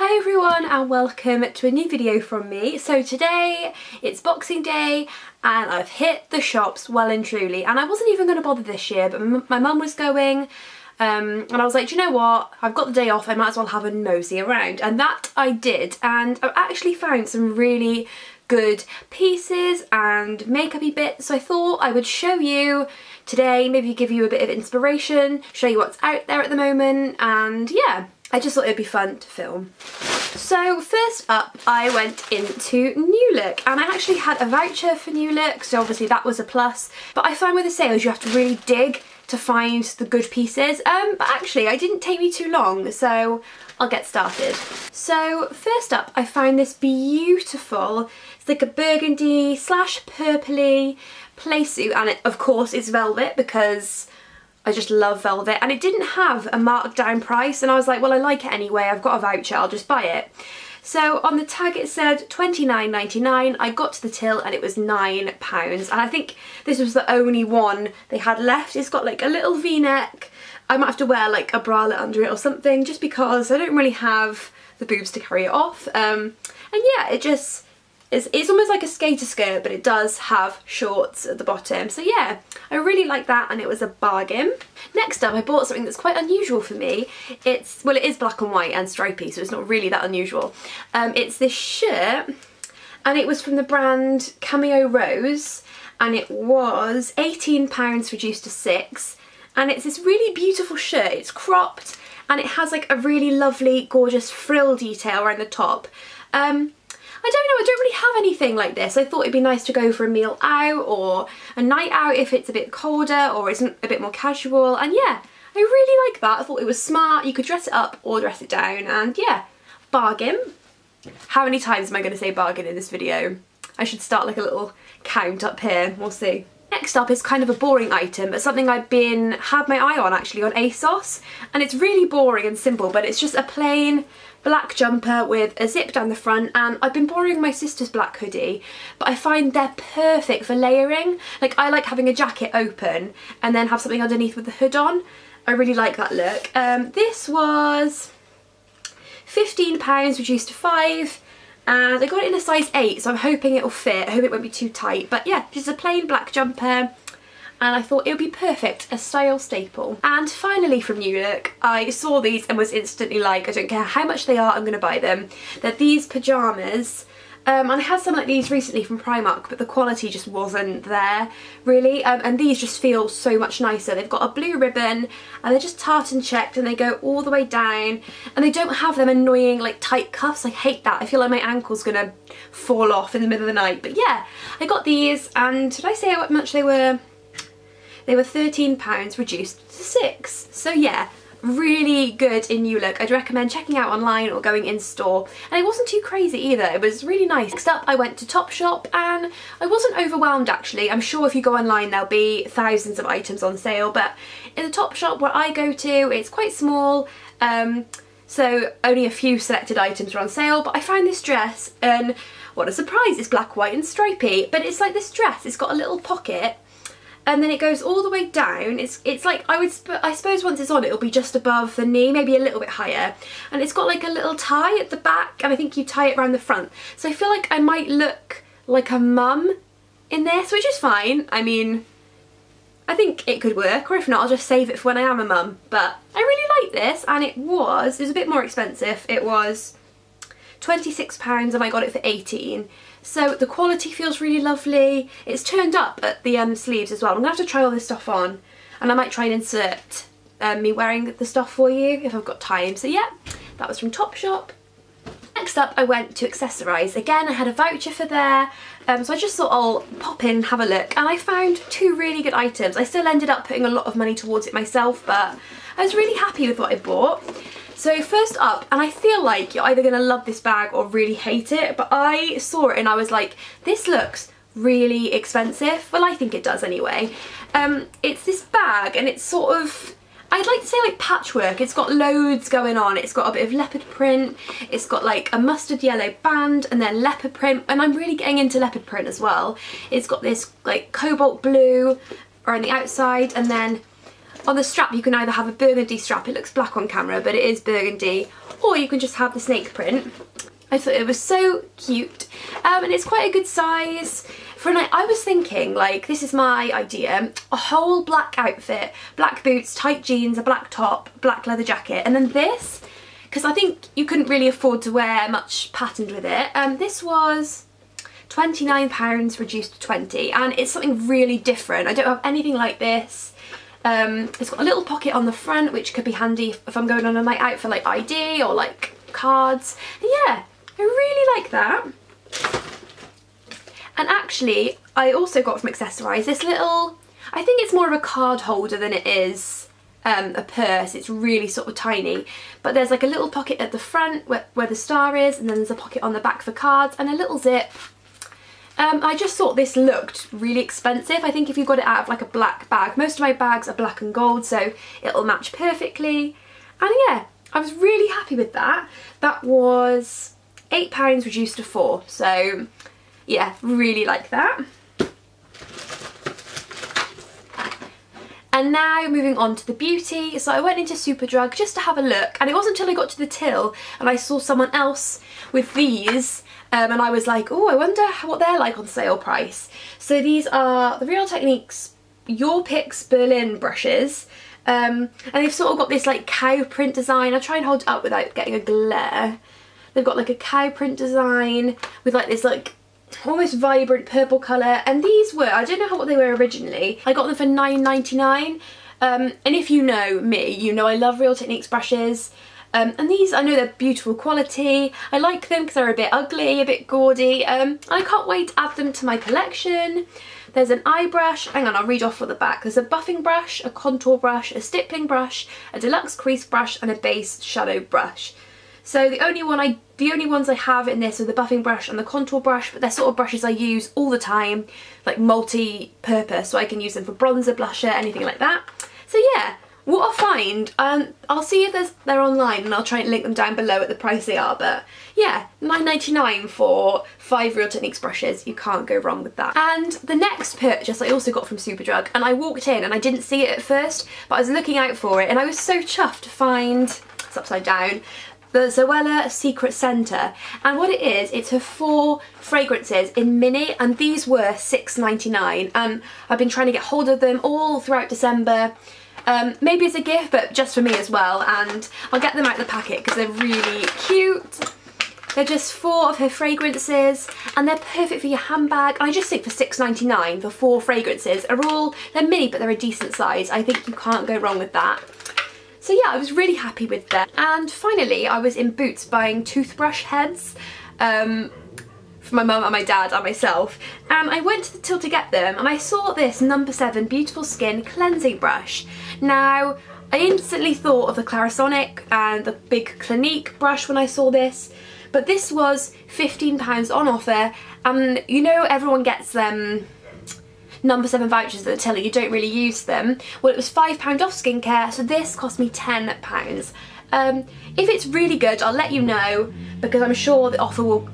Hi everyone and welcome to a new video from me. So today it's Boxing Day and I've hit the shops well and truly and I wasn't even going to bother this year but my mum was going um, and I was like, you know what, I've got the day off, I might as well have a nosy around. And that I did and I've actually found some really good pieces and makeupy bits. So I thought I would show you today, maybe give you a bit of inspiration, show you what's out there at the moment and yeah I just thought it'd be fun to film. So first up I went into New Look and I actually had a voucher for New Look so obviously that was a plus but I find with the sales you have to really dig to find the good pieces um, but actually I didn't take me too long so I'll get started. So first up I found this beautiful it's like a burgundy slash purpley play suit and it of course is velvet because I just love velvet and it didn't have a markdown price and I was like well I like it anyway I've got a voucher I'll just buy it. So on the tag it said 29.99. I got to the till and it was £9 and I think this was the only one they had left. It's got like a little v-neck. I might have to wear like a bralette under it or something just because I don't really have the boobs to carry it off. Um, and yeah, it just it's, it's almost like a skater skirt, but it does have shorts at the bottom. So yeah, I really like that and it was a bargain. Next up, I bought something that's quite unusual for me. It's, well, it is black and white and stripy, so it's not really that unusual. Um, it's this shirt and it was from the brand Cameo Rose and it was £18 reduced to six and it's this really beautiful shirt. It's cropped and it has like a really lovely, gorgeous frill detail around the top. Um, I don't know, I don't really have anything like this. I thought it'd be nice to go for a meal out or a night out if it's a bit colder or isn't a bit more casual. And yeah, I really like that. I thought it was smart. You could dress it up or dress it down and yeah, bargain. How many times am I going to say bargain in this video? I should start like a little count up here. We'll see. Next up is kind of a boring item, but something I've been had my eye on actually on ASOS, and it's really boring and simple, but it's just a plain black jumper with a zip down the front and I've been borrowing my sister's black hoodie but I find they're perfect for layering. Like I like having a jacket open and then have something underneath with the hood on. I really like that look. Um, this was £15 reduced to 5 Uh, and I got it in a size 8 so I'm hoping it'll fit. I hope it won't be too tight but yeah just a plain black jumper and I thought it would be perfect, a style staple. And finally from New Look, I saw these and was instantly like, I don't care how much they are, I'm going to buy them. They're these pyjamas. Um, and I had some like these recently from Primark, but the quality just wasn't there, really. Um, and these just feel so much nicer. They've got a blue ribbon, and they're just tartan checked, and they go all the way down. And they don't have them annoying, like, tight cuffs. I hate that. I feel like my ankle's gonna fall off in the middle of the night. But yeah, I got these, and did I say how much they were? They were £13 reduced to 6 So yeah, really good in New Look. I'd recommend checking out online or going in store. And it wasn't too crazy either, it was really nice. Next up I went to Topshop and I wasn't overwhelmed actually. I'm sure if you go online there'll be thousands of items on sale but in the Topshop where I go to it's quite small um, so only a few selected items are on sale but I found this dress and what a surprise it's black, white and stripy but it's like this dress, it's got a little pocket and then it goes all the way down. It's it's like, I would, I suppose once it's on it'll be just above the knee, maybe a little bit higher. And it's got like a little tie at the back and I think you tie it around the front. So I feel like I might look like a mum in this, which is fine. I mean, I think it could work, or if not, I'll just save it for when I am a mum. But I really like this, and it was, it was a bit more expensive. It was £26 and I got it for 18 so the quality feels really lovely. It's turned up at the um, sleeves as well. I'm going to have to try all this stuff on and I might try and insert um, me wearing the stuff for you if I've got time. So yeah, that was from Topshop. Next up I went to Accessorize. Again I had a voucher for there um, so I just thought I'll pop in have a look and I found two really good items. I still ended up putting a lot of money towards it myself but I was really happy with what I bought. So first up, and I feel like you're either going to love this bag or really hate it, but I saw it and I was like, this looks really expensive. Well, I think it does anyway. Um, it's this bag and it's sort of, I'd like to say like patchwork. It's got loads going on. It's got a bit of leopard print. It's got like a mustard yellow band and then leopard print. And I'm really getting into leopard print as well. It's got this like cobalt blue around the outside and then on the strap you can either have a burgundy strap, it looks black on camera but it is burgundy, or you can just have the snake print. I thought it was so cute um, and it's quite a good size. For a night, I was thinking like this is my idea, a whole black outfit, black boots, tight jeans, a black top, black leather jacket and then this because I think you couldn't really afford to wear much patterned with it. Um, this was £29 reduced to 20 and it's something really different. I don't have anything like this. Um, it's got a little pocket on the front which could be handy if, I'm going on a night out for like ID or like cards. Yeah, I really like that. And actually, I also got from Accessorize this little, I think it's more of a card holder than it is um, a purse. It's really sort of tiny. But there's like a little pocket at the front where, where the star is, and then there's a pocket on the back for cards, and a little zip um, I just thought this looked really expensive. I think if you got it out of like a black bag, most of my bags are black and gold, so it'll match perfectly. And yeah, I was really happy with that. That was £8 reduced to 4 so yeah, really like that. And now moving on to the beauty. So I went into Superdrug just to have a look and it wasn't until I got to the till and I saw someone else with these um, and I was like, oh, I wonder what they're like on sale price. So these are the Real Techniques Your Picks Berlin brushes. Um, and they've sort of got this like cow print design. I'll try and hold it up without getting a glare. They've got like a cow print design with like this like almost vibrant purple colour and these were, I don't know what they were originally, I got them for 9 99 um, and if you know me, you know I love Real Techniques brushes um, and these, I know they're beautiful quality. I like them because they're a bit ugly, a bit gaudy. Um, I can't wait to add them to my collection. There's an eye brush, hang on I'll read off for the back. There's a buffing brush, a contour brush, a stippling brush, a deluxe crease brush and a base shadow brush. So the only one I, the only ones I have in this are the buffing brush and the contour brush, but they're sort of brushes I use all the time, like multi-purpose, so I can use them for bronzer, blusher, anything like that. So yeah, what I'll find, um, I'll see if there's, they're online and I'll try and link them down below at the price they are, but yeah, 9.99 for five Real Techniques brushes, you can't go wrong with that. And the next purchase I also got from Superdrug, and I walked in and I didn't see it at first, but I was looking out for it and I was so chuffed to find, it's upside down, the Zoella Secret Centre and what it is it's her four fragrances in mini and these were $6.99 and I've been trying to get hold of them all throughout December um, maybe as a gift but just for me as well and I'll get them out of the packet because they're really cute they're just four of her fragrances and they're perfect for your handbag. I just think for $6.99 for four fragrances are all, they're mini but they're a decent size. I think you can't go wrong with that. So yeah, I was really happy with that. And finally, I was in Boots buying toothbrush heads. Um, for my mum and my dad and myself and I went to the till to get them and I saw this number 7 Beautiful Skin cleansing brush. Now I instantly thought of the Clarisonic and the big Clinique brush when I saw this but this was £15 on offer and you know everyone gets them number 7 vouchers at the till you don't really use them. Well it was £5 off skincare so this cost me £10. Um, if it's really good I'll let you know because I'm sure the offer will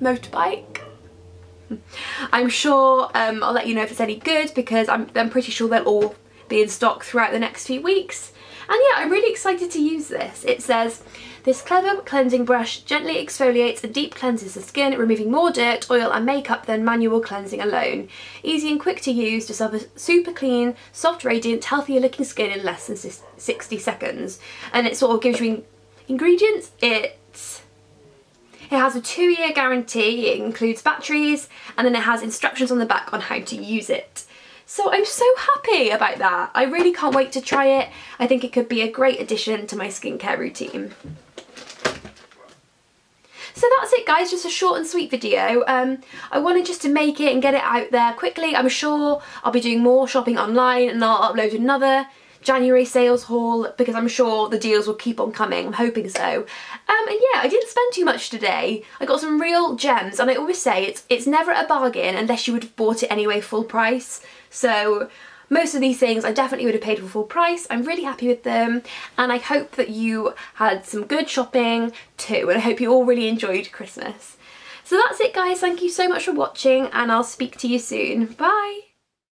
motorbike I'm sure um, I'll let you know if it's any good because I'm, I'm pretty sure they'll all be in stock throughout the next few weeks and yeah, I'm really excited to use this. It says, this clever cleansing brush gently exfoliates and deep cleanses the skin, removing more dirt, oil and makeup than manual cleansing alone. Easy and quick to use to a super clean, soft, radiant, healthier looking skin in less than 60 seconds. And it sort of gives you ingredients. It it has a two year guarantee, it includes batteries, and then it has instructions on the back on how to use it. So I'm so happy about that. I really can't wait to try it. I think it could be a great addition to my skincare routine. So that's it guys, just a short and sweet video. Um, I wanted just to make it and get it out there quickly. I'm sure I'll be doing more shopping online and I'll upload another January sales haul because I'm sure the deals will keep on coming. I'm hoping so. Um, and yeah, I didn't spend too much today. I got some real gems and I always say it's, it's never a bargain unless you would have bought it anyway full price. So most of these things I definitely would have paid for full price. I'm really happy with them and I hope that you had some good shopping too and I hope you all really enjoyed Christmas. So that's it guys, thank you so much for watching and I'll speak to you soon. Bye!